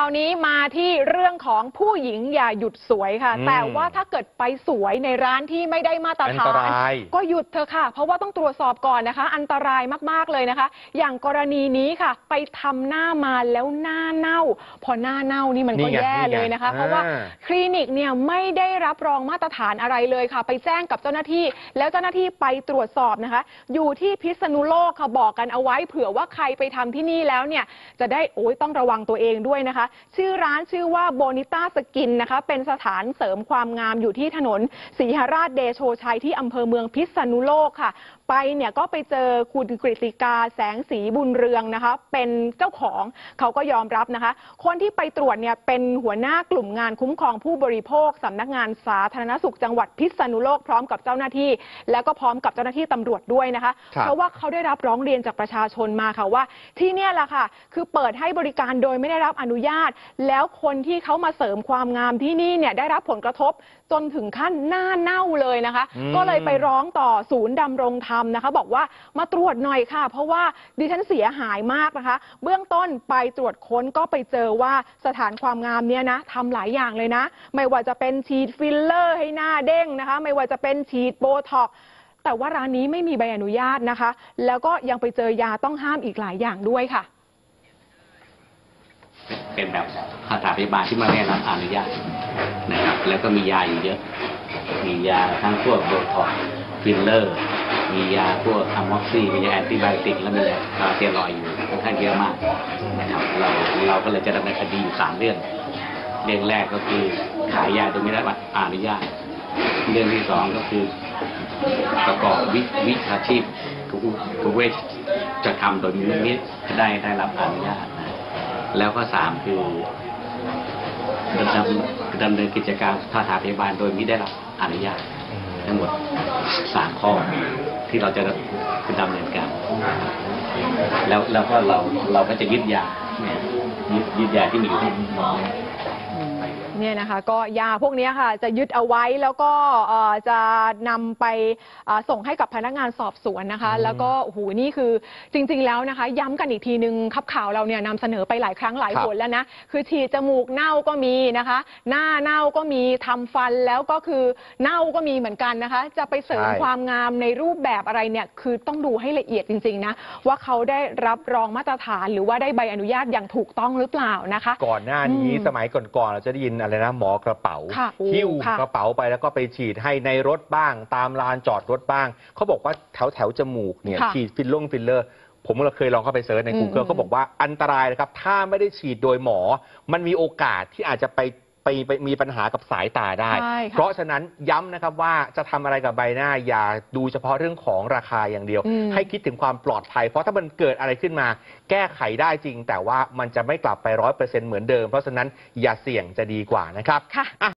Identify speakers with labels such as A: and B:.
A: คราวนี้มาที่เรื่องของผู้หญิงอย่าหยุดสวยค่ะ
B: อืม
A: แต่ว่าถ้าเกิดไปสวยในร้านที่ไม่ได้มาตร
B: อัน
A: ฐา
B: ต
A: น
B: ราย
A: ก็หยุดเถอะค่ะ เพราะว่าต้องตรวจสอบก่อนนะคะ อันตรายมากๆเลยนะคะ อย่างกรณีนี้ค่ะ ไปทำหน้ามาแล้วหน้าเน่า พอหน้าเน่านี่มันก็
B: นี่ไง
A: แย่
B: นี่ไง
A: เลยนะคะ
B: อ่า
A: เพราะว่าคลินิกเนี่ยไม่ได้รับรองมาตรฐานอะไรเลยค่ะ ไปแจ้งกับเจ้าหน้าที่ แล้วเจ้าหน้าที่ไปตรวจสอบนะคะ อยู่ที่พิษณุโลกค่ะบอกกันเอาไว้ เผื่อว่าใครไปทำที่นี่แล้วเนี่ยจะได้โอ้ยต้องระวังตัวเองด้วยนะคะชื่อร้านชื่อว่าโบนิต้าสกินนะคะ เป็นสถานเสริมความงามอยู่ที่ถนนศรีหราชเดโชชัยที่อำเภอเมืองพิษณุโลกค่ะ ไปเนี่ยก็ไปเจอคุณกฤติกาแสงสีบุญเรืองนะคะ เป็นเจ้าของเขาก็ยอมรับนะคะ คนที่ไปตรวจเนี่ยเป็นหัวหน้ากลุ่มงานคุ้มครองผู้บริโภคสำนักงานสาธารณสุขจังหวัดพิษณุโลกพร้อมกับเจ้าหน้าที่ แล้วก็พร้อมกับเจ้าหน้าที่ตำรวจด้วยนะคะ
B: ครับ
A: เพราะว่าเขาได้รับร้องเรียนจากประชาชนมาค่ะว่า ที่เนี่ยแหละค่ะ คือเปิดให้บริการโดยไม่ได้รับอนุญาตแล้วคนที่เขามาเสริมความงามที่นี่เนี่ยได้รับผลกระทบจนถึงขั้นหน้าเน่าเลยนะคะ
B: อืม
A: ก็เลยไปร้องต่อศูนย์ดำรงธรรมนะคะ บอกว่ามาตรวจหน่อยค่ะ เพราะว่าดิฉันเสียหายมากนะคะ เบื้องต้นไปตรวจค้นก็ไปเจอว่าสถานความงามเนี่ยนะทำหลายอย่างเลยนะ ไม่ว่าจะเป็นฉีดฟิลเลอร์ให้หน้าเด้งนะคะ ไม่ว่าจะเป็นฉีดโบท็อกซ์แต่ว่าร้านนี้ไม่มีใบอนุญาตนะคะ แล้วก็ยังไปเจอยาต้องห้ามอีกหลายอย่างด้วยค่ะ
C: เป็นแบบสถานพยาบาลที่ไม่ได้รับอนุญาตนะครับ แล้วก็มียาอยู่เยอะ มียาทั้งพวกโบท็อกซ์ฟิลเลอร์ มียาพวก amoxy มียา antibiotic แล้วมียาพาราเซรอยอยู่ค่อนข้างเยอะมากนะครับเราเราก็เลยจะดำเนินคดีอยู่สามเรื่อง เรื่องแรกก็คือขายยาโดยไม่ได้รับอนุญาต เรื่องที่สองก็คือประกอบวิวิชาชีพคือคือเวชจะทำโดยไม่ได้ได้รับอนุญาต แล้วก็สามคือดำเนินดำเนินกิจการสถานพยาบาลโดยไม่ได้รับอนุญาตทั้งหมดสามข้อที่เราจะดำเนินการแล้วแล้วก็เราเราก็จะยึดยาเนี่ยยึดยึดยาที่มีอยู่ที่
A: เนี่ยนะคะก็ยาพวกเนี้ยค่ะจะยึดเอาไว้แล้วก็เอ่อจะนำไปเอ่อส่งให้กับพนักงานสอบสวนนะคะ แล้วก็โอ้โหนี่คือจริง ๆ แล้วนะคะ ย้ำกันอีกทีนึงครับข่าวเราเนี่ยนำเสนอไปหลายครั้งหลาย
B: ครับ
A: หนแล้วนะคือฉีดจมูกเน่าก็มีนะคะ หน้าเน่าก็มีทำฟันแล้วก็คือเน่าก็มีเหมือนกันนะคะ จะไปเสริม
B: ใช่
A: ความงามในรูปแบบอะไรเนี่ยคือต้องดูให้ละเอียดจริง ๆ นะ ว่าเขาได้รับรองมาตรฐานหรือว่าได้ใบอนุญาตอย่างถูกต้องหรือเปล่านะคะ
B: ก่อนหน้านี้
A: อืม
B: สมัยก่อนๆเราจะได้ยินอะไรนะหมอกระเป๋า
A: ค่ะโอ้
B: หิ้ว
A: ค่ะ
B: กระเป๋าไปแล้วก็ไปฉีดให้ในรถบ้าง ตามลานจอดรถบ้าง เขาบอกว่าแถวแถวๆจมูกเนี่ย
A: ค่ะ
B: ฉีดฟิลลงฟิลเลอร์ ผมเราเคยลองเข้าไป search ใน
A: อืม
B: Google
A: อืม
B: เขาบอกว่าอันตรายนะครับ ถ้าไม่ได้ฉีดโดยหมอ มันมีโอกาสที่อาจจะไป ไปไปมีปัญหากับสายตาได้
A: ใช่ค่ะ
B: เพราะฉะนั้นย้ำนะครับว่าจะทำอะไรกับใบหน้าอย่าดูเฉพาะเรื่องของราคาอย่างเดียว
A: อืม
B: ให้คิดถึงความปลอดภัย เพราะถ้ามันเกิดอะไรขึ้นมา แก้ไขได้จริง แต่ว่ามันจะไม่กลับไปร้อยเปอร์เซ็นต์เหมือนเดิม เพราะฉะนั้นอย่าเสี่ยงจะดีกว่านะครับ
A: ค่ะ